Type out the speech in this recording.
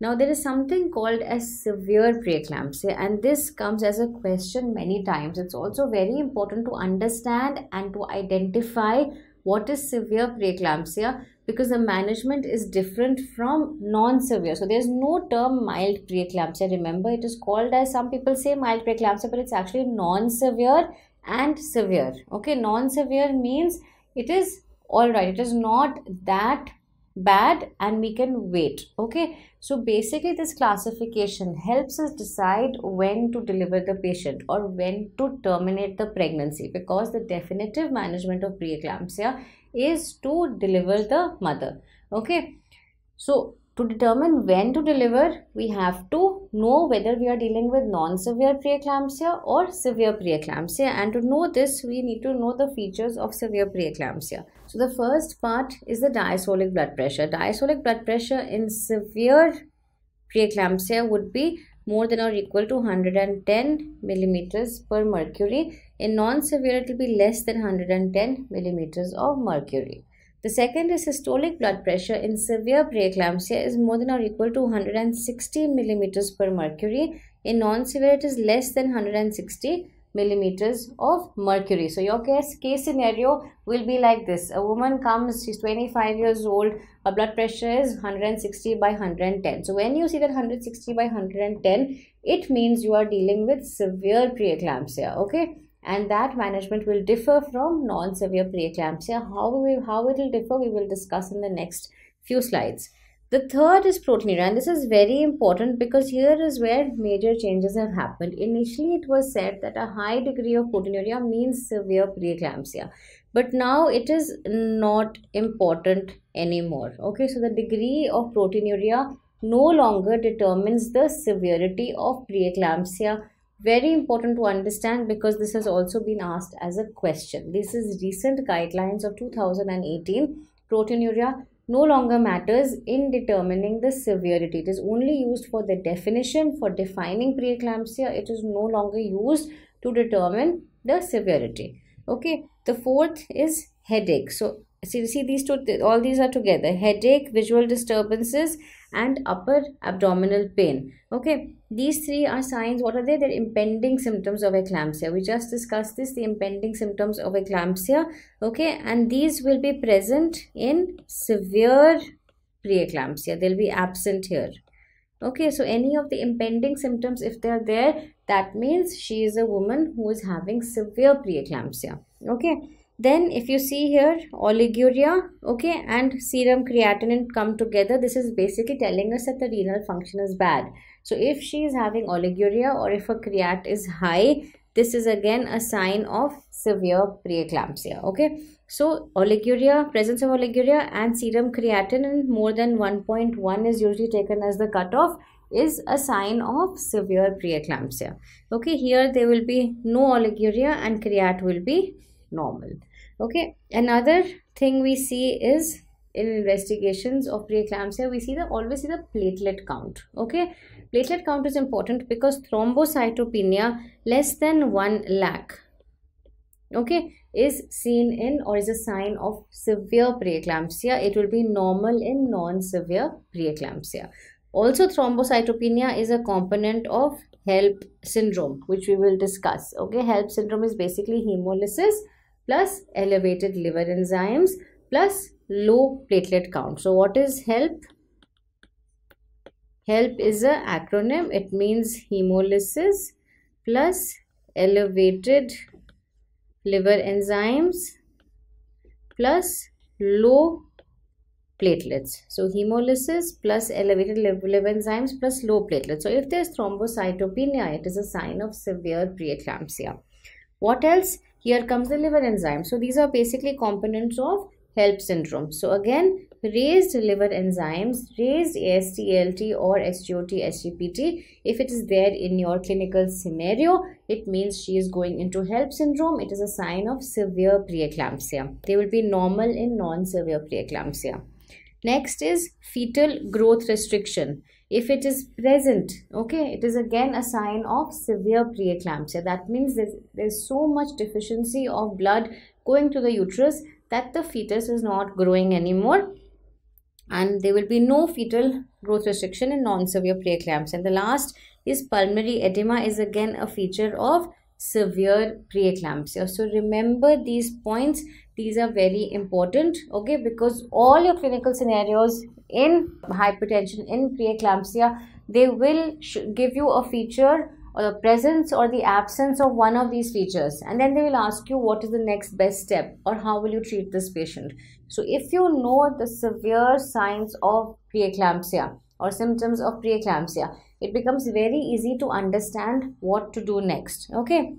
Now there is something called as severe preeclampsia and this comes as a question many times. It's also very important to understand and to identify what is severe preeclampsia because the management is different from non-severe. So there's no term mild preeclampsia. Remember it is called as some people say mild preeclampsia but it's actually non-severe and severe. Okay, non-severe means it is alright. It is not that bad and we can wait okay? So basically this classification helps us decide when to deliver the patient or when to terminate the pregnancy because the definitive management of preeclampsia is to deliver the mother okay? So to determine when to deliver, we have to know whether we are dealing with non-severe preeclampsia or severe preeclampsia. And to know this, we need to know the features of severe preeclampsia. So the first part is the diastolic blood pressure. Diastolic blood pressure in severe preeclampsia would be more than or equal to 110 millimeters per mercury. In non-severe, it will be less than 110 millimeters of mercury. The second is systolic blood pressure in severe preeclampsia is more than or equal to 160 millimeters per mercury. In non-severe, it is less than 160 millimeters of mercury. So your case, case scenario will be like this. A woman comes, she's 25 years old, her blood pressure is 160 by 110. So when you see that 160 by 110, it means you are dealing with severe preeclampsia. Okay and that management will differ from non-severe preeclampsia. How, we, how it will differ, we will discuss in the next few slides. The third is proteinuria and this is very important because here is where major changes have happened. Initially it was said that a high degree of proteinuria means severe preeclampsia but now it is not important anymore. Okay so the degree of proteinuria no longer determines the severity of preeclampsia very important to understand because this has also been asked as a question. This is recent guidelines of 2018. Proteinuria no longer matters in determining the severity. It is only used for the definition, for defining preeclampsia. It is no longer used to determine the severity. Okay. The fourth is headache. So, see, see these two, all these are together. Headache, visual disturbances and upper abdominal pain. Okay these three are signs. What are they? They're impending symptoms of eclampsia. We just discussed this the impending symptoms of eclampsia. Okay and these will be present in severe preeclampsia. They'll be absent here. Okay so any of the impending symptoms if they're there that means she is a woman who is having severe preeclampsia. Okay then if you see here oliguria okay and serum creatinine come together. This is basically telling us that the renal function is bad. So if she is having oliguria or if her creat is high this is again a sign of severe preeclampsia okay? So oliguria presence of oliguria and serum creatinine more than 1.1 is usually taken as the cutoff is a sign of severe preeclampsia. Okay here there will be no oliguria and creat will be normal. Okay another thing we see is in investigations of preeclampsia. We see the always see the platelet count. Okay platelet count is important because thrombocytopenia less than 1 lakh okay is seen in or is a sign of severe preeclampsia. It will be normal in non-severe preeclampsia. Also thrombocytopenia is a component of HELLP syndrome which we will discuss. Okay HELLP syndrome is basically hemolysis plus elevated liver enzymes plus low platelet count. So what is HELLP? HELLP is a acronym. It means hemolysis plus elevated liver enzymes plus low platelets. So hemolysis plus elevated liver enzymes plus low platelets. So if there's thrombocytopenia, it is a sign of severe preeclampsia. What else? Here comes the liver enzyme. So these are basically components of HELLP syndrome. So again, raised liver enzymes, raised AST, or SGOT, SGPT, if it is there in your clinical scenario, it means she is going into HELLP syndrome. It is a sign of severe preeclampsia. They will be normal in non-severe preeclampsia. Next is fetal growth restriction if it is present okay it is again a sign of severe preeclampsia that means there's, there's so much deficiency of blood going to the uterus that the fetus is not growing anymore and there will be no fetal growth restriction in non-severe preeclampsia. And the last is pulmonary edema is again a feature of severe preeclampsia. So remember these points. These are very important, okay, because all your clinical scenarios in hypertension, in preeclampsia, they will give you a feature or the presence or the absence of one of these features. And then they will ask you what is the next best step or how will you treat this patient. So if you know the severe signs of preeclampsia or symptoms of preeclampsia it becomes very easy to understand what to do next okay